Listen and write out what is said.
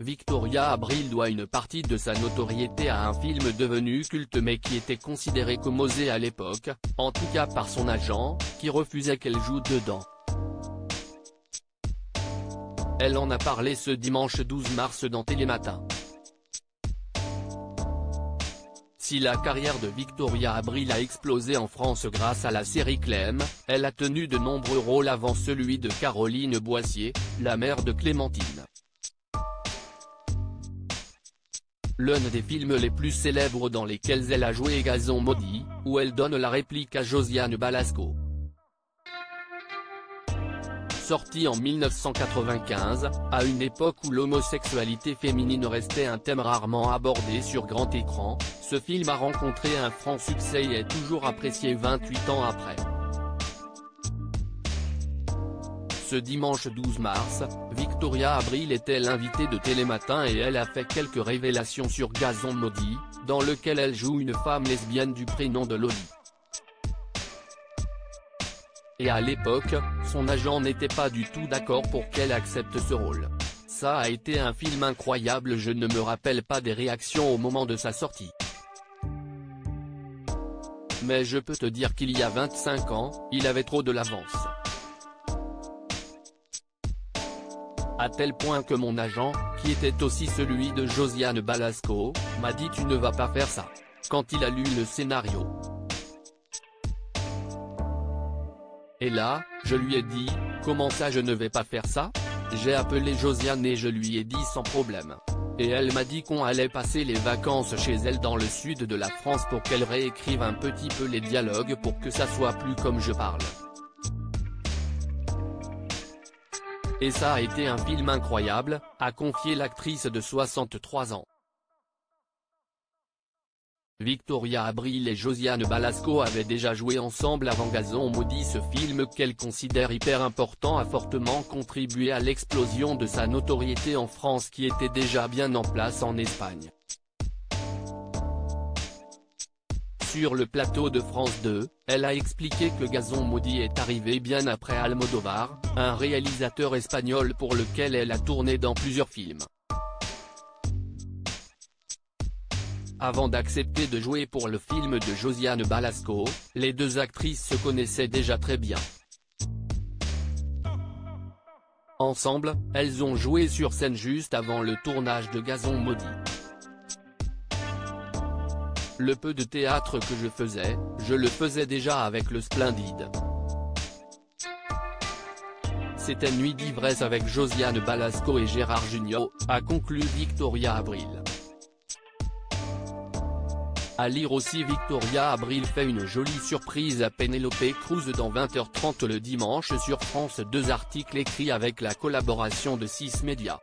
Victoria Abril doit une partie de sa notoriété à un film devenu culte mais qui était considéré comme osé à l'époque, en tout cas par son agent, qui refusait qu'elle joue dedans. Elle en a parlé ce dimanche 12 mars dans Télématin. Si la carrière de Victoria Abril a explosé en France grâce à la série Clem, elle a tenu de nombreux rôles avant celui de Caroline Boissier, la mère de Clémentine. L'un des films les plus célèbres dans lesquels elle a joué Gazon maudit, où elle donne la réplique à Josiane Balasco. Sorti en 1995, à une époque où l'homosexualité féminine restait un thème rarement abordé sur grand écran, ce film a rencontré un franc succès et est toujours apprécié 28 ans après. Ce dimanche 12 mars, Victoria Abril était l'invitée de Télématin et elle a fait quelques révélations sur Gazon Maudit, dans lequel elle joue une femme lesbienne du prénom de Loli. Et à l'époque, son agent n'était pas du tout d'accord pour qu'elle accepte ce rôle. Ça a été un film incroyable je ne me rappelle pas des réactions au moment de sa sortie. Mais je peux te dire qu'il y a 25 ans, il avait trop de l'avance. À tel point que mon agent, qui était aussi celui de Josiane Balasco, m'a dit tu ne vas pas faire ça. Quand il a lu le scénario. Et là, je lui ai dit, comment ça je ne vais pas faire ça? J'ai appelé Josiane et je lui ai dit sans problème. Et elle m'a dit qu'on allait passer les vacances chez elle dans le sud de la France pour qu'elle réécrive un petit peu les dialogues pour que ça soit plus comme je parle. Et ça a été un film incroyable, a confié l'actrice de 63 ans. Victoria Abril et Josiane Balasco avaient déjà joué ensemble avant Gazon maudit ce film qu'elle considère hyper important a fortement contribué à l'explosion de sa notoriété en France qui était déjà bien en place en Espagne. Sur le plateau de France 2, elle a expliqué que Gazon maudit est arrivé bien après Almodovar, un réalisateur espagnol pour lequel elle a tourné dans plusieurs films. Avant d'accepter de jouer pour le film de Josiane Balasco, les deux actrices se connaissaient déjà très bien. Ensemble, elles ont joué sur scène juste avant le tournage de Gazon Maudit. Le peu de théâtre que je faisais, je le faisais déjà avec le Splendide. C'était Nuit d'ivresse avec Josiane Balasco et Gérard Jugnot, a conclu Victoria Abril. À lire aussi Victoria Abril fait une jolie surprise à Penelope Cruz dans 20h30 le dimanche sur France 2 article écrit avec la collaboration de 6 médias.